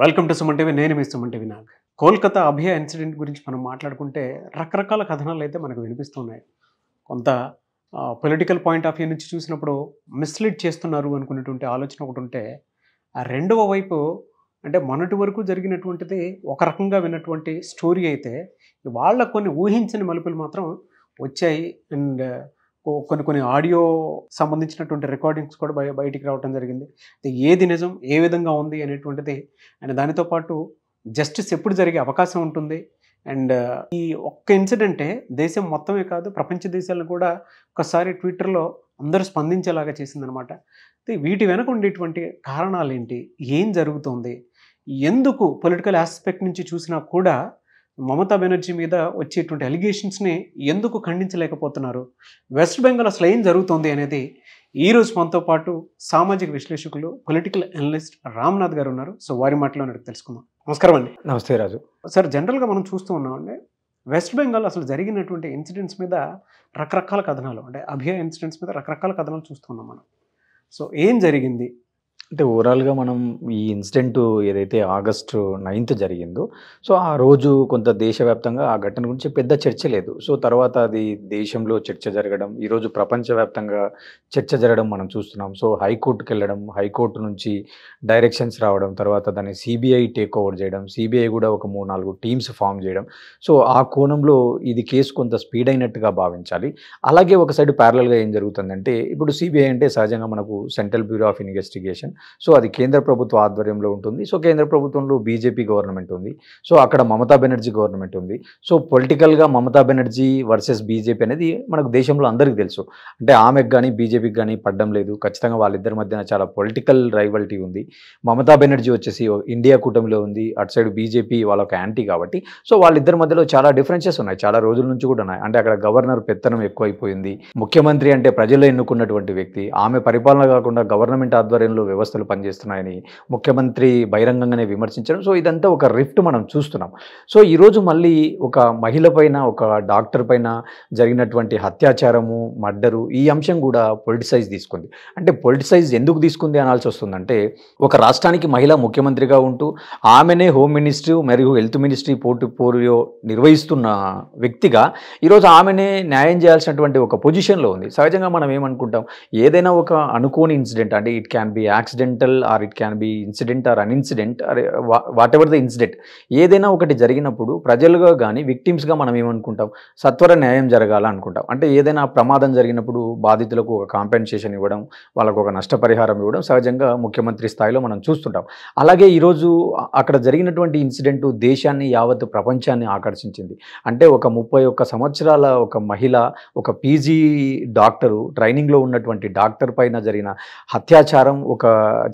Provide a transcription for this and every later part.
Welcome to Suman TV నేను మీ Suman TV Nag. Kolkata అభియా ఇన్సిడెంట్ గురించి మనం మాట్లాడుకుంటే రకరకాల కథనాలు అయితే మనకు వినిపిస్తున్నాయి. కొంత పొలిటికల్ పాయింట్ ఆఫ్ వ్యూ నుంచి చూసినప్పుడు మిస్లీడ్ చేస్తున్నారు అనుకునేటువంటి ఆలోచన ఒకటి ఉంటే ఆ రెండవ వైపు అంటే మొన్నటి వరకు జరిగినటువంటిది ఒక రకంగా విన్నటువంటి స్టోరీ అయితే వాళ్ళ కొన్ని ఊహించని మలుపులు మాత్రం వచ్చాయి. అండ్ కొన్ని కొన్ని ఆడియో సంబంధించినటువంటి రికార్డింగ్స్ కూడా బయ బయటికి రావడం జరిగింది. ఏది నిజం ఏ విధంగా ఉంది అనేటువంటిది అండ్ దానితో పాటు జస్టిస్ ఎప్పుడు జరిగే అవకాశం ఉంటుంది. అండ్ ఈ ఒక్క ఇన్సిడెంటే దేశం మొత్తమే కాదు ప్రపంచ దేశాలను కూడా ఒకసారి ట్విట్టర్లో అందరూ స్పందించేలాగా చేసిందనమాట. వీటి వెనక ఉండేటువంటి కారణాలు ఏంటి ఏం జరుగుతుంది? ఎందుకు పొలిటికల్ ఆస్పెక్ట్ నుంచి చూసినా కూడా మమతా బెనర్జీ మీద వచ్చేటువంటి అలిగేషన్స్ని ఎందుకు ఖండించలేకపోతున్నారు? వెస్ట్ బెంగాల్ అసలు ఏం జరుగుతుంది అనేది ఈ రోజు మనతో పాటు సామాజిక విశ్లేషకులు పొలిటికల్ అనలిస్ట్ రామ్నాథ్ గారు ఉన్నారు. సో వారి మాటలో నాకు తెలుసుకుందాం. నమస్కారం అండి. నమస్తే రాజు. సార్ జనరల్గా మనం చూస్తూ ఉన్నామండి వెస్ట్ బెంగాల్ అసలు జరిగినటువంటి ఇన్సిడెంట్స్ మీద రకరకాల కథనాలు అంటే అభయ ఇన్సిడెంట్స్ మీద రకరకాల కథనాలు చూస్తున్నాం మనం. సో ఏం జరిగింది? అంటే ఓవరాల్గా మనం ఈ ఇన్సిడెంట్ ఏదైతే ఆగస్టు నైన్త్ జరిగిందో సో ఆ రోజు కొంత దేశవ్యాప్తంగా ఆ ఘటన గురించి పెద్ద చర్చ లేదు. సో తర్వాత అది దేశంలో చర్చ జరగడం ఈరోజు ప్రపంచవ్యాప్తంగా చర్చ జరగడం మనం చూస్తున్నాం. సో హైకోర్టుకి వెళ్ళడం హైకోర్టు నుంచి డైరెక్షన్స్ రావడం తర్వాత దాన్ని సిబిఐ టేక్ ఓవర్ చేయడం సిబిఐ కూడా ఒక మూడు నాలుగు టీమ్స్ ఫామ్ చేయడం. సో ఆ కోణంలో ఇది కేసు కొంత స్పీడ్ అయినట్టుగా భావించాలి. అలాగే ఒక సైడ్ ప్యారలల్గా ఏం జరుగుతుందంటే ఇప్పుడు సిబిఐ అంటే సహజంగా మనకు central bureau of investigation so అది కేంద్ర ప్రభుత్వ ఆధ్వర్యంలో ఉంటుంది. సో కేంద్ర ప్రభుత్వంలో బీజేపీ గవర్నమెంట్ ఉంది. సో అక్కడ మమతా బెనర్జీ గవర్నమెంట్ ఉంది. సో పొలిటికల్గా మమతా బెనర్జీ వర్సెస్ బీజేపీ అనేది మనకు దేశంలో అందరికీ తెలుసు. అంటే ఆమెకు కానీ బీజేపీకి కానీ పడ్డం లేదు. ఖచ్చితంగా వాళ్ళిద్దరి మధ్యన చాలా పొలిటికల్ రైవల్టీ ఉంది. మమతా బెనర్జీ వచ్చేసి ఇండియా కూటమిలో ఉంది. అటు సైడ్ బీజేపీ వాళ్ళొక యాంటీ కాబట్టి. సో వాళ్ళిద్దరి మధ్యలో చాలా డిఫరెన్సెస్ ఉన్నాయి. చాలా రోజుల నుంచి కూడా ఉన్నాయి. అంటే అక్కడ గవర్నర్ పెత్తనం ఎక్కువైపోయింది. ముఖ్యమంత్రి అంటే ప్రజలు ఎన్నుకున్నటువంటి వ్యక్తి. ఆమె పరిపాలన కాకుండా గవర్నమెంట్ ఆధ్వర్యంలో వ్యవస్థలు పనిచేస్తున్నాయని ముఖ్యమంత్రి బహిరంగంగానే విమర్శించడం. సో ఇదంతా ఒక రిఫ్ట్ మనం చూస్తున్నాం. సో ఈరోజు మళ్ళీ ఒక మహిళ పైన ఒక డాక్టర్ పైన జరిగినటువంటి అత్యాచారము మర్డరు ఈ అంశం కూడా పొలిటిసైజ్ తీసుకుంది. అంటే పొలిటిసైజ్ ఎందుకు తీసుకుంది అనాల్సి వస్తుందంటే ఒక రాష్ట్రానికి మహిళ ముఖ్యమంత్రిగా ఉంటూ ఆమెనే హోమ్ మినిస్ట్రీ మరియు హెల్త్ మినిస్ట్రీ పోర్ట్ఫోలియో నిర్వహిస్తున్న వ్యక్తిగా ఈరోజు ఆమెనే న్యాయం చేయాల్సినటువంటి ఒక పొజిషన్లో ఉంది. సహజంగా మనం ఏమనుకుంటాం? ఏదైనా ఒక అనుకోని ఇన్సిడెంట్ అంటే it can be accidental or it can be incident or an incident అరే వాట్ ఎవర్ ద ఇన్సిడెంట్ ఏదైనా ఒకటి జరిగినప్పుడు ప్రజలుగా కానీ విక్టిమ్స్గా మనం ఏమనుకుంటాం? సత్వర న్యాయం జరగాల అనుకుంటాం అంటే ఏదైనా ప్రమాదం జరిగినప్పుడు బాధితులకు ఒక కాంపెన్సేషన్ ఇవ్వడం వాళ్ళకు ఒక నష్టపరిహారం ఇవ్వడం సహజంగా ముఖ్యమంత్రి స్థాయిలో మనం చూస్తుంటాం. అలాగే ఈరోజు అక్కడ జరిగినటువంటి ఇన్సిడెంట్ దేశాన్ని యావత్ ప్రపంచాన్ని ఆకర్షించింది. అంటే ఒక ముప్పై ఒక్క సంవత్సరాల ఒక మహిళ ఒక పీజీ డాక్టరు ట్రైనింగ్లో ఉన్నటువంటి డాక్టర్ పైన జరిగిన అత్యాచారం ఒక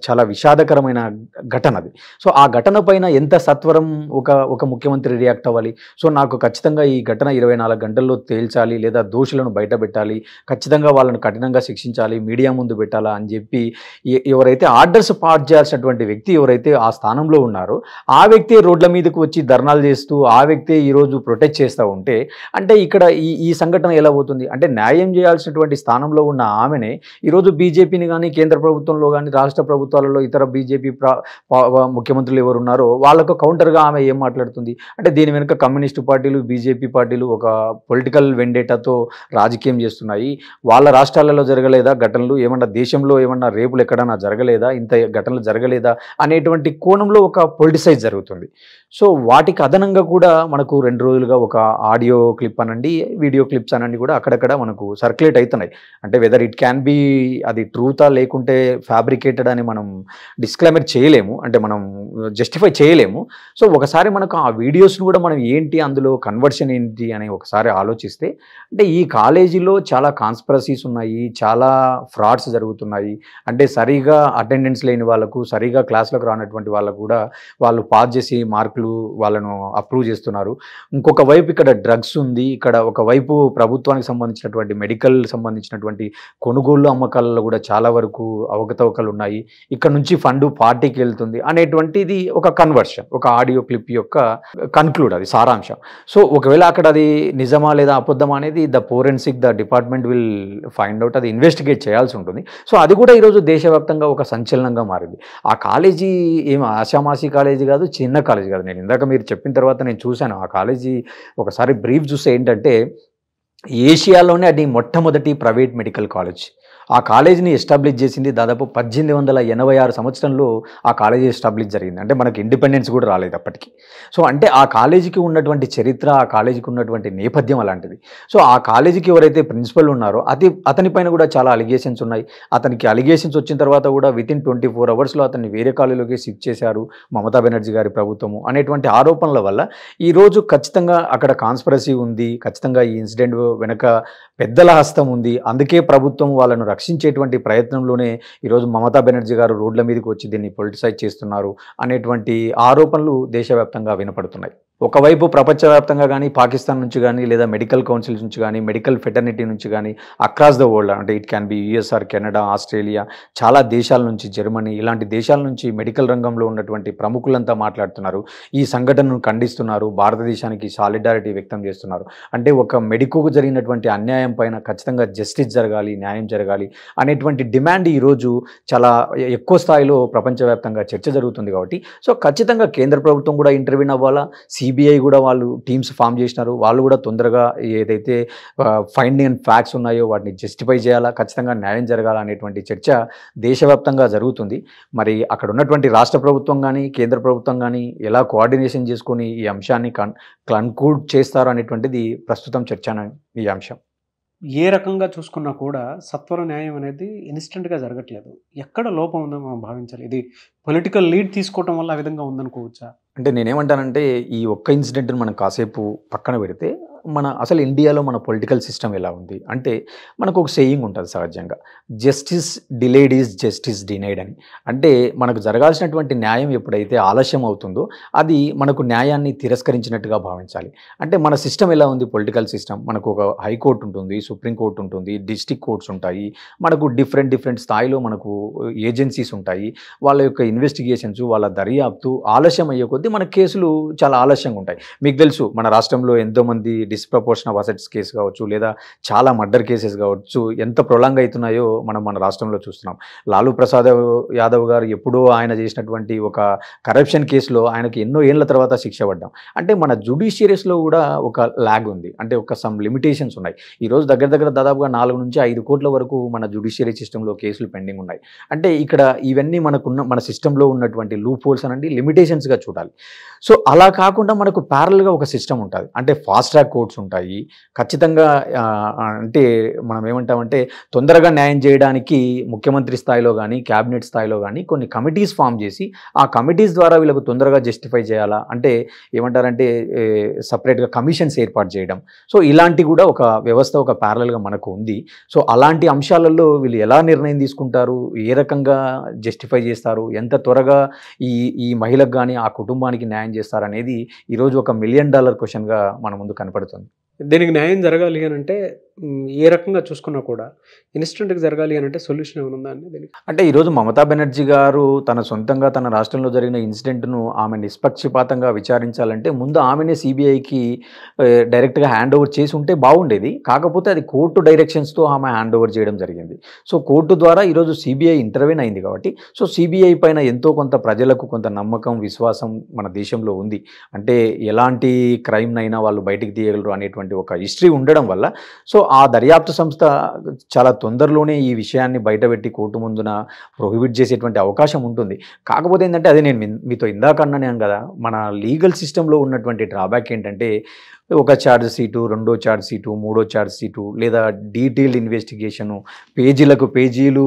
చాలా విషాదకరమైన ఘటన అది. సో ఆ ఘటన పైన ఎంత సత్వరం ఒక ఒక ముఖ్యమంత్రి రియాక్ట్ అవ్వాలి? సో నాకు ఖచ్చితంగా ఈ ఘటన ఇరవై నాలుగు గంటల్లో తేల్చాలి లేదా దోషులను బయట పెట్టాలి ఖచ్చితంగా వాళ్ళను కఠినంగా శిక్షించాలి మీడియా ముందు పెట్టాలా అని చెప్పి ఎవరైతే ఆర్డర్స్ పాస్ చేయాల్సినటువంటి వ్యక్తి ఎవరైతే ఆ స్థానంలో ఉన్నారో ఆ వ్యక్తి రోడ్ల మీదకు వచ్చి ధర్నాలు చేస్తూ ఆ వ్యక్తి ఈరోజు ప్రొటెక్ట్ చేస్తూ ఉంటే అంటే ఇక్కడ ఈ ఈ సంఘటన ఎలా పోతుంది? అంటే న్యాయం చేయాల్సినటువంటి స్థానంలో ఉన్న ఆమెనే ఈరోజు బీజేపీని కానీ కేంద్ర ప్రభుత్వంలో కానీ రాష్ట్ర ప్రభుత్వాలలో ఇతర బీజేపీ పా- ముఖ్యమంత్రులు ఎవరు ఉన్నారో వాళ్ళకు కౌంటర్గా ఆమె ఏం మాట్లాడుతుంది? అంటే దీని వెనుక కమ్యూనిస్టు పార్టీలు బీజేపీ పార్టీలు ఒక పొలిటికల్ వెండేటాతో రాజకీయం చేస్తున్నాయి. వాళ్ళ రాష్ట్రాలలో జరగలేదా ఘటనలు? ఏమన్నా దేశంలో ఏమన్నా రేపులు ఎక్కడన్నా జరగలేదా? ఇంత ఘటనలు జరగలేదా? అనేటువంటి కోణంలో ఒక పొలిటిసైజ్ జరుగుతుంది. సో వాటికి అదనంగా కూడా మనకు రెండు రోజులుగా ఒక ఆడియో క్లిప్ అనండి వీడియో క్లిప్స్ అనండి కూడా అక్కడక్కడ మనకు సర్క్యులేట్ అవుతున్నాయి. అంటే వెదర్ ఇట్ క్యాన్ బి అది ట్రూతా లేకుంటే ఫ్యాబ్రికేటెడ్ అని మనం డిస్క్లైమర్ చేయలేము. అంటే మనం జస్టిఫై చేయలేము. సో ఒకసారి మనకు ఆ వీడియోస్ను కూడా మనం ఏంటి అందులో కన్వర్షన్ ఏంటి అని ఒకసారి ఆలోచిస్తే అంటే ఈ కాలేజీలో చాలా కాన్స్పరసీస్ ఉన్నాయి చాలా ఫ్రాడ్స్ జరుగుతున్నాయి. అంటే సరిగా అటెండెన్స్ లేని వాళ్ళకు సరిగా క్లాసులకు రానటువంటి వాళ్ళకు కూడా వాళ్ళు పాస్ చేసి మార్కులు వాళ్ళను అప్రూవ్ చేస్తున్నారు. ఇంకొక వైపు ఇక్కడ డ్రగ్స్ ఉంది. ఇక్కడ ఒక వైపు ప్రభుత్వానికి సంబంధించినటువంటి మెడికల్ సంబంధించినటువంటి కొనుగోలు అమ్మకాలలో కూడా చాలా వరకు అవకతవకలు ఉన్నాయి. ఇక్కడ నుంచి ఫండ్ పార్టీకి వెళ్తుంది అనేటువంటిది ఒక కన్వర్షన్ ఒక ఆడియో క్లిప్ యొక్క కన్క్లూడ్ అది సారాంశం. సో ఒకవేళ అక్కడ అది నిజమా లేదా అబద్ధమా అనేది the forensic the department will find out అది ఇన్వెస్టిగేట్ చేయాల్సి ఉంటుంది. సో అది కూడా ఈరోజు దేశవ్యాప్తంగా ఒక సంచలనంగా మారింది. ఆ కాలేజీ ఏం ఆశామాసి కాలేజీ కాదు చిన్న కాలేజీ కాదు. నేను ఇందాక మీరు చెప్పిన తర్వాత నేను చూశాను ఆ కాలేజీ ఒకసారి బ్రీఫ్ చూస్తే ఏంటంటే ఏషియాలోనే అది మొట్టమొదటి ప్రైవేట్ మెడికల్ కాలేజ్ ఆ కాలేజీని ఎస్టాబ్లిష్ చేసింది దాదాపు పద్దెనిమిది వందల ఎనభై ఆరు సంవత్సరంలో ఆ కాలేజీ ఎస్టాబ్లిష్ జరిగింది. అంటే మనకి ఇండిపెండెన్స్ కూడా రాలేదు అప్పటికి. సో అంటే ఆ కాలేజీకి ఉన్నటువంటి చరిత్ర ఆ కాలేజీకి ఉన్నటువంటి నేపథ్యం అలాంటిది. సో ఆ కాలేజీకి ఎవరైతే ప్రిన్సిపల్ ఉన్నారో అతి అతనిపైన కూడా చాలా అలిగేషన్స్ ఉన్నాయి. అతనికి అలిగేషన్స్ వచ్చిన తర్వాత కూడా వితిన్ ట్వంటీ ఫోర్ అవర్స్లో అతన్ని వేరే కాలేజీలోకి షిఫ్ట్ చేశారు మమతా బెనర్జీ గారి ప్రభుత్వము అనేటువంటి ఆరోపణల వల్ల ఈరోజు ఖచ్చితంగా అక్కడ కాన్స్పరసీ ఉంది. ఖచ్చితంగా ఈ ఇన్సిడెంట్ వెనక పెద్దల హస్తం ఉంది. అందుకే ప్రభుత్వం వాళ్ళను రక్షించేటువంటి ప్రయత్నంలోనే ఈరోజు మమతా బెనర్జీ గారు రోడ్ల మీదకి వచ్చి దీన్ని పొలిటిసైజ్ చేస్తున్నారు అనేటువంటి ఆరోపణలు దేశవ్యాప్తంగా వినపడుతున్నాయి. ఒకవైపు ప్రపంచవ్యాప్తంగా కానీ పాకిస్తాన్ నుంచి కానీ లేదా మెడికల్ కౌన్సిల్స్ నుంచి కానీ మెడికల్ ఫెటర్నిటీ నుంచి కానీ అక్రాస్ ద వరల్డ్ అంటే it can be US or Canada Australia చాలా దేశాల నుంచి జర్మనీ ఇలాంటి దేశాల నుంచి మెడికల్ రంగంలో ఉన్నటువంటి ప్రముఖులంతా మాట్లాడుతున్నారు. ఈ సంఘటనను ఖండిస్తున్నారు. భారతదేశానికి సాలిడారిటీ వ్యక్తం చేస్తున్నారు. అంటే ఒక మెడికోకు జరిగినటువంటి అన్యాయం పైన ఖచ్చితంగా జస్టిస్ జరగాలి న్యాయం జరగాలి అనేటువంటి డిమాండ్ ఈరోజు చాలా ఎక్కువ స్థాయిలో ప్రపంచవ్యాప్తంగా చర్చ జరుగుతుంది కాబట్టి. సో ఖచ్చితంగా కేంద్ర ప్రభుత్వం కూడా ఇంటర్వ్యూన్ అవ్వాలా? సిబిఐ కూడా వాళ్ళు టీమ్స్ ఫామ్ చేసినారు. వాళ్ళు కూడా తొందరగా ఏదైతే ఫైండింగ్ అండ్ ఫ్యాక్ట్స్ ఉన్నాయో వాటిని జస్టిఫై చేయాలా ఖచ్చితంగా న్యాయం జరగాల అనేటువంటి చర్చ దేశవ్యాప్తంగా జరుగుతుంది. మరి అక్కడ ఉన్నటువంటి రాష్ట్ర ప్రభుత్వం కానీ కేంద్ర ప్రభుత్వం కానీ ఎలా కోఆర్డినేషన్ చేసుకొని ఈ అంశాన్ని కన్ కన్క్లూడ్ చేస్తారు అనేటువంటిది ప్రస్తుతం చర్చ ఈ అంశం. ఏ రకంగా చూసుకున్నా కూడా సత్వర న్యాయం అనేది ఇన్స్టెంట్గా జరగట్లేదు. ఎక్కడ లోపం ఉందో మనం భావించాలి. ఇది పొలిటికల్ లీడ్ తీసుకోవటం వల్ల ఆ విధంగా ఉందనుకోవచ్చా? అంటే నేనేమంటానంటే ఈ ఒక్క ఇన్సిడెంట్ని మనం కాసేపు పక్కన పెడితే మన అసలు ఇండియాలో మన పొలిటికల్ సిస్టమ్ ఎలా ఉంది? అంటే మనకు ఒక సేయింగ్ ఉంటుంది సహజంగా justice delayed is justice denied అని. అంటే మనకు జరగాల్సినటువంటి న్యాయం ఎప్పుడైతే ఆలస్యం అవుతుందో అది మనకు న్యాయాన్ని తిరస్కరించినట్టుగా భావించాలి. అంటే మన సిస్టమ్ ఎలా ఉంది? Political system. మనకు ఒక హైకోర్టు ఉంటుంది సుప్రీంకోర్టు ఉంటుంది డిస్టిక్ కోర్ట్స్ ఉంటాయి. మనకు డిఫరెంట్ డిఫరెంట్ స్థాయిలో మనకు ఏజెన్సీస్ ఉంటాయి. వాళ్ళ యొక్క ఇన్వెస్టిగేషన్స్ వాళ్ళ దర్యాప్తు ఆలస్యం అయ్యే కొద్దీ మన కేసులు చాలా ఆలస్యంగా ఉంటాయి. మీకు తెలుసు మన రాష్ట్రంలో ఎంతోమంది డిస్ప్రపోర్షన్ ఆఫ్ అసెట్స్ కేసు కావచ్చు లేదా చాలా మర్డర్ కేసెస్ కావచ్చు ఎంత ప్రొలాంగ్ అవుతున్నాయో మనం మన రాష్ట్రంలో చూస్తున్నాం. లాలూ ప్రసాద్ యాదవ్ గారు ఎప్పుడో ఆయన చేసినటువంటి ఒక కరప్షన్ కేసులో ఆయనకి ఎన్నో ఏళ్ళ తర్వాత శిక్ష పడ్డాం. అంటే మన జుడిషియరీస్లో కూడా ఒక ల్యాగ్ ఉంది. అంటే ఒక సమ్ లిమిటేషన్స్ ఉన్నాయి. ఈరోజు దగ్గర దగ్గర దాదాపుగా నాలుగు నుంచి ఐదు కోట్ల వరకు మన జుడిషియరీ సిస్టంలో కేసులు పెండింగ్ ఉన్నాయి. అంటే ఇక్కడ ఇవన్నీ మనకున్న మన సిస్టంలో ఉన్నటువంటి లూప్ హోల్స్ అనండి లిమిటేషన్స్గా చూడాలి. సో అలా కాకుండా మనకు ప్యారల్గా ఒక సిస్టమ్ ఉంటుంది. అంటే ఫాస్ట్ ట్రాక్ కోర్ట్స్ ఉంటాయి. ఖచ్చితంగా అంటే మనం ఏమంటామంటే తొందరగా న్యాయం చేయడానికి ముఖ్యమంత్రి స్థాయిలో కానీ క్యాబినెట్ స్థాయిలో కానీ కొన్ని కమిటీస్ ఫామ్ చేసి ఆ కమిటీస్ ద్వారా వీళ్ళకు తొందరగా జస్టిఫై చేయాలా? అంటే ఏమంటారంటే సపరేట్గా కమిషన్స్ ఏర్పాటు చేయడం. సో ఇలాంటి కూడా ఒక వ్యవస్థ ఒక ప్యారలల్గా మనకు ఉంది. సో అలాంటి అంశాలలో వీళ్ళు ఎలా నిర్ణయం తీసుకుంటారు? ఏ రకంగా జస్టిఫై చేస్తారు? ఎంత త్వరగా ఈ ఈ మహిళకు కానీ ఆ కుటుంబానికి న్యాయం చేస్తారు అనేది ఈరోజు ఒక మిలియన్ డాలర్ క్వశ్చన్గా మన ముందు కనపడుతుంది. దీనికి న్యాయం జరగాలి అని అంటే ఏ రకంగా చూసుకున్నా కూడా ఇన్స్టెంట్గా జరగాలి అని అంటే సొల్యూషన్ ఏమైనా ఉందా అండి దీనికి? అంటే ఈరోజు మమతా బెనర్జీ గారు తన సొంతంగా తన రాష్ట్రంలో జరిగిన ఇన్సిడెంట్ను ఆమె నిష్పక్షపాతంగా విచారించాలంటే ముందు ఆమెనే సిబిఐకి డైరెక్ట్గా హ్యాండ్ ఓవర్ చేసి ఉంటే బాగుండేది. కాకపోతే అది కోర్టు డైరెక్షన్స్తో ఆమె హ్యాండ్ ఓవర్ చేయడం జరిగింది. సో కోర్టు ద్వారా ఈరోజు సిబిఐ ఇంటర్వ్యూన్ అయింది కాబట్టి సో సిబిఐ పైన ఎంతో కొంత ప్రజలకు కొంత నమ్మకం విశ్వాసం మన దేశంలో ఉంది. అంటే ఎలాంటి క్రైమ్నైనా వాళ్ళు బయటికి తీయగలరు అనేటువంటి ఒక హిస్టరీ ఉండడం వల్ల సో ఆ దర్యాప్తు సంస్థ చాలా తొందరలోనే ఈ విషయాన్ని బయటపెట్టి కోర్టు ముందున ప్రొహిబిట్ చేసేటువంటి అవకాశం ఉంటుంది. కాకపోతే ఏంటంటే అదే నేను మీతో ఇందాక అన్నాను కదా మన లీగల్ సిస్టంలో ఉన్నటువంటి డ్రాబ్యాక్ ఏంటంటే ఒక ఛార్జ్ సీటు రెండో ఛార్జ్ సీటు మూడో ఛార్జ్ సీటు లేదా డీటెయిల్డ్ ఇన్వెస్టిగేషను పేజీలకు పేజీలు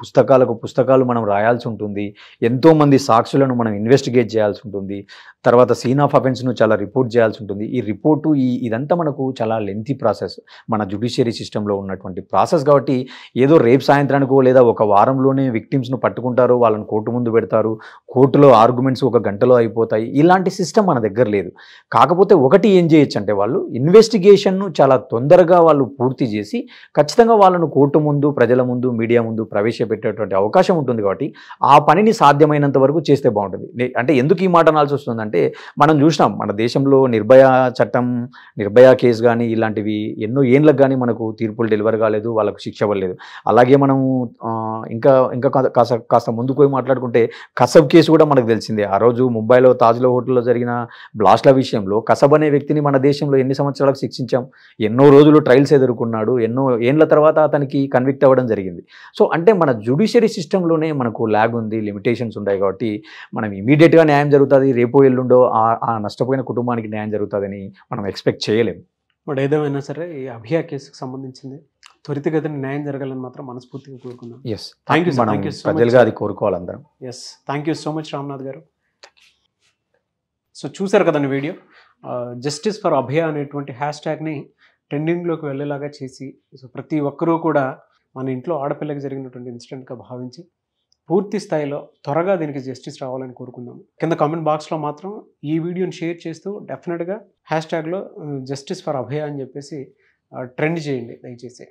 పుస్తకాలకు పుస్తకాలు మనం రాయాల్సి ఉంటుంది. ఎంతోమంది సాక్షులను మనం ఇన్వెస్టిగేట్ చేయాల్సి ఉంటుంది. తర్వాత సీన్ ఆఫ్ అఫెన్స్ను చాలా రిపోర్ట్ చేయాల్సి ఉంటుంది. ఈ రిపోర్టు ఈ ఇదంతా మనకు చాలా లెంతీ ప్రాసెస్ మన జుడిషియరీ సిస్టంలో ఉన్నటువంటి ప్రాసెస్ కాబట్టి ఏదో రేపు సాయంత్రానికో లేదా ఒక వారంలోనే విక్టిమ్స్ను పట్టుకుంటారు వాళ్ళని కోర్టు ముందు పెడతారు. కోర్టులో ఆర్గ్యుమెంట్స్ ఒక గంటలో అయిపోతాయి. ఇలాంటి సిస్టమ్ మన దగ్గర లేదు. కాకపోతే ఒకటి ఏం చేయొచ్చు? అంటే వాళ్ళు ఇన్వెస్టిగేషన్ను చాలా తొందరగా వాళ్ళు పూర్తి చేసి ఖచ్చితంగా వాళ్ళను కోర్టు ముందు ప్రజల ముందు మీడియా ముందు ప్రవేశపెట్టేటువంటి అవకాశం ఉంటుంది కాబట్టి ఆ పనిని సాధ్యమైనంత వరకు చేస్తే బాగుంటుంది. అంటే ఎందుకు ఈ మాట అనాల్సి వస్తుందంటే మనం చూసినాం మన దేశంలో నిర్భయ చట్టం నిర్భయ కేసు కానీ ఇలాంటివి ఎన్నో ఏండ్లకు కానీ మనకు తీర్పులు డెలివర్ కాలేదు వాళ్ళకు శిక్ష అవ్వలేదు అలాగే మనం ఇంకా ఇంకా కాస్త- కాస్త కాస్త ముందుకు పోయి మాట్లాడుకుంటే కసబ్ కేసు కూడా మనకు తెలిసిందే. ఆ రోజు ముంబైలో తాజ్లో హోటల్లో జరిగిన బ్లాస్ట్ల విషయంలో కసబ్ అనే వ్యక్తిని మన దేశంలో ఎన్ని సంవత్సరాలకు శిక్షించాం ఎన్నో రోజులు ట్రయల్స్ ఎదుర్కొన్నాడు ఎన్నో ఏండ్ల తర్వాత అతనికి కన్విక్ట్ అవ్వడం జరిగింది. సో అంటే మన జుడిషియరీ సిస్టంలోనే మనకు ల్యాగ్ ఉంది లిమిటేషన్స్ ఉన్నాయి కాబట్టి మనం ఇమీడియట్గా న్యాయం జరుగుతుంది రేపో ఎల్లుండో ఆ- నష్టపోయిన కుటుంబానికి న్యాయం జరుగుతుందని మనం ఎక్స్పెక్ట్ చేయలేం. బట్ ఏదేమైనా సరే ఈ అభియా కేసుకు సంబంధించింది త్వరితగతిన న్యాయం జరగాలని మాత్రం మనస్ఫూర్తిగా కోరుకుందాం yes Thank you so much, ప్రజలుగా. అది కోరుకోవాలి అందరం. Yes thank you so much Ramnath గారు. సో చూశారు కదండి వీడియో? జస్టిస్ ఫర్ అభయ అనేటువంటి హ్యాష్ ట్యాగ్ని ట్రెండింగ్లోకి వెళ్ళేలాగా చేసి సో ప్రతి ఒక్కరూ కూడా మన ఇంట్లో ఆడపిల్లకి జరిగినటువంటి ఇన్సిడెంట్గా భావించి పూర్తి స్థాయిలో త్వరగా దీనికి జస్టిస్ రావాలని కోరుకుందాం కింద కామెంట్ బాక్స్లో మాత్రం ఈ వీడియోని షేర్ చేస్తూ డెఫినెట్గా హ్యాష్ ట్యాగ్లో జస్టిస్ ఫర్ అభయ అని చెప్పేసి uh, ట్రెండ్ చేయండి దయచేసి.